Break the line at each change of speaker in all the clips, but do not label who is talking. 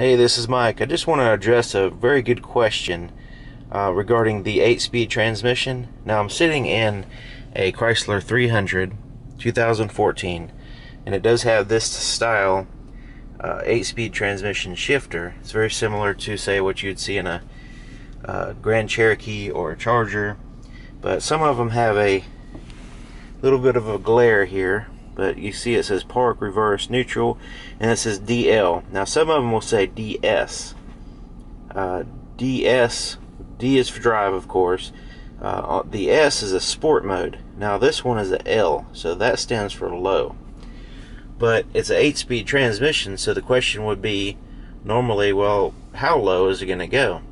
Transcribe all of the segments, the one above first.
Hey, this is Mike. I just want to address a very good question uh, regarding the 8-speed transmission. Now, I'm sitting in a Chrysler 300 2014, and it does have this style 8-speed uh, transmission shifter. It's very similar to, say, what you'd see in a uh, Grand Cherokee or a Charger, but some of them have a little bit of a glare here but you see it says park reverse neutral and it says DL now some of them will say DS uh, DS D is for drive of course. Uh, the S is a sport mode. Now this one is a L so that stands for low. But it's an 8 speed transmission so the question would be normally well how low is it going to go?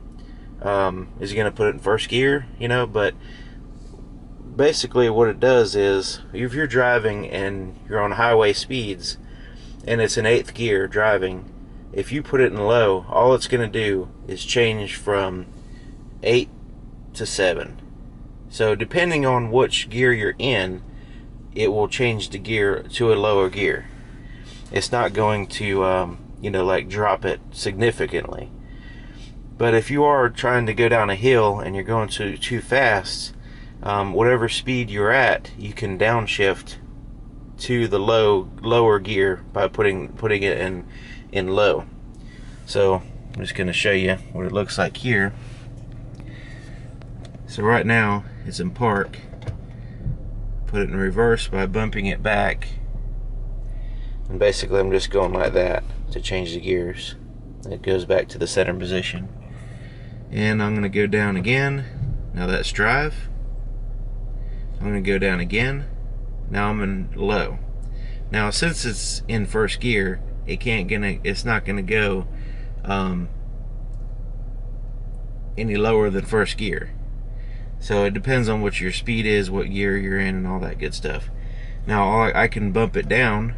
Um, is it going to put it in first gear? You know but basically what it does is if you're driving and you're on highway speeds and it's in eighth gear driving if you put it in low all it's going to do is change from 8 to 7 so depending on which gear you're in it will change the gear to a lower gear. It's not going to um, you know like drop it significantly. But if you are trying to go down a hill and you're going too too fast um, whatever speed you're at, you can downshift to the low lower gear by putting putting it in in low. So I'm just going to show you what it looks like here. So right now it's in park. Put it in reverse by bumping it back. And basically I'm just going like that to change the gears. It goes back to the center position. And I'm going to go down again. Now that's drive. I'm going to go down again. Now I'm in low. Now since it's in first gear, it can't gonna it's not gonna go um, any lower than first gear. So it depends on what your speed is, what gear you're in, and all that good stuff. Now I, I can bump it down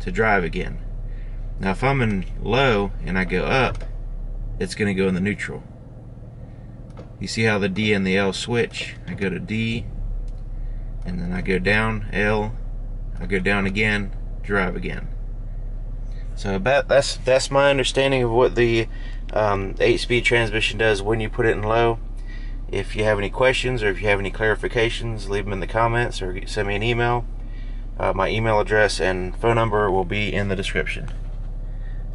to drive again. Now if I'm in low and I go up, it's gonna go in the neutral. You see how the D and the L switch? I go to D, and then I go down L I go down again drive again. So about that's that's my understanding of what the um, 8-speed transmission does when you put it in low. If you have any questions or if you have any clarifications leave them in the comments or send me an email. Uh, my email address and phone number will be in the description.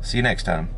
See you next time